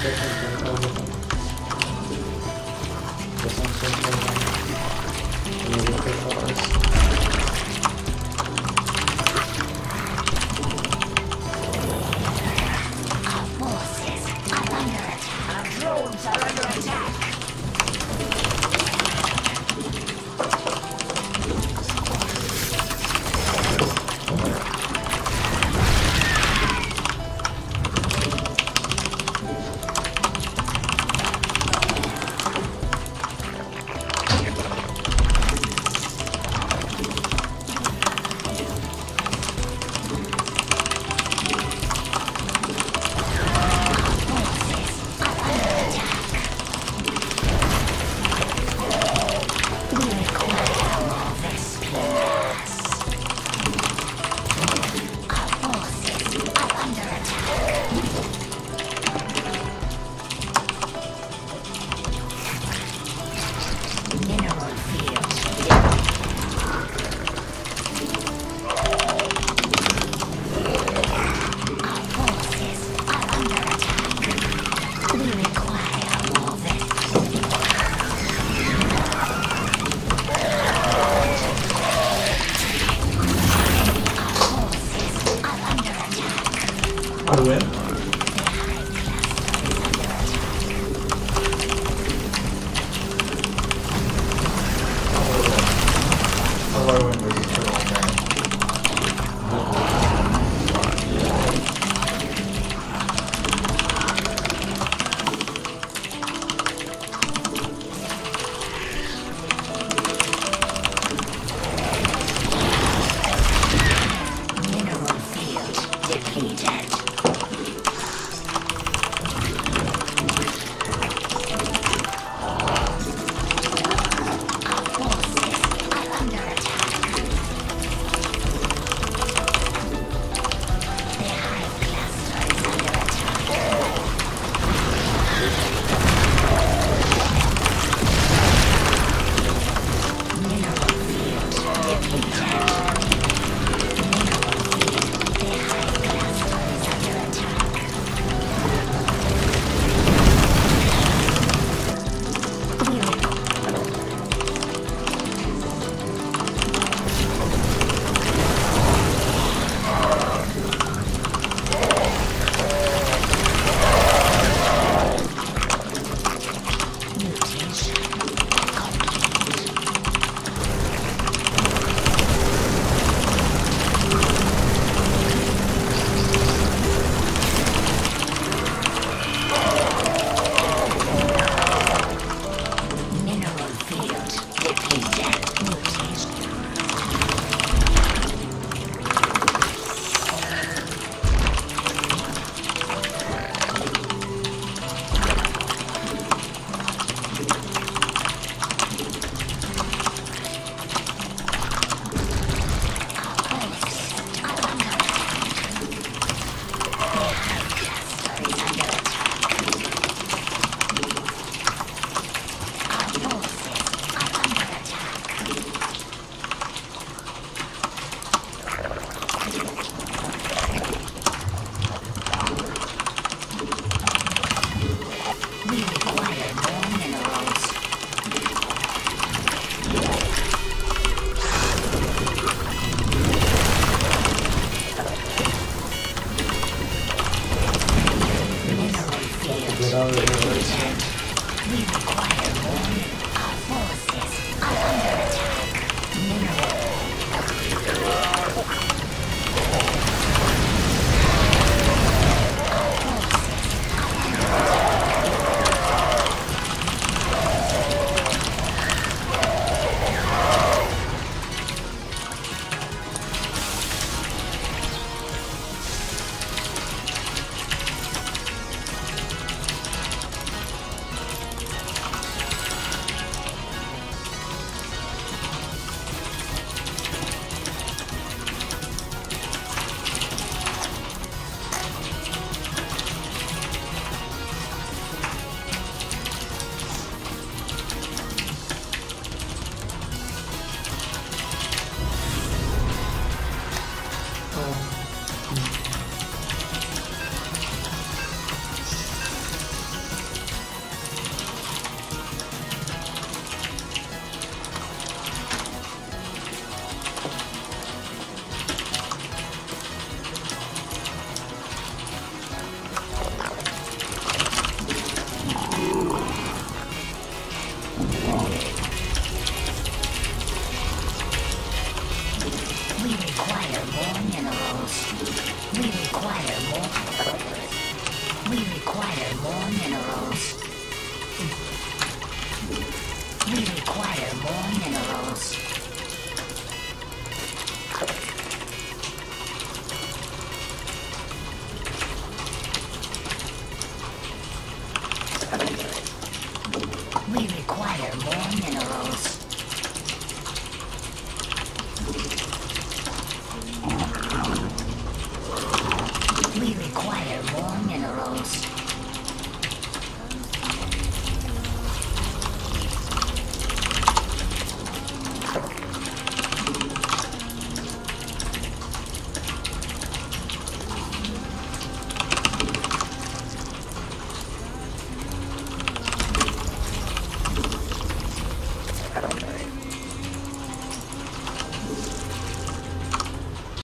That has been done with I win. require more minerals. We require more... We require more minerals. We require more minerals. We require more minerals.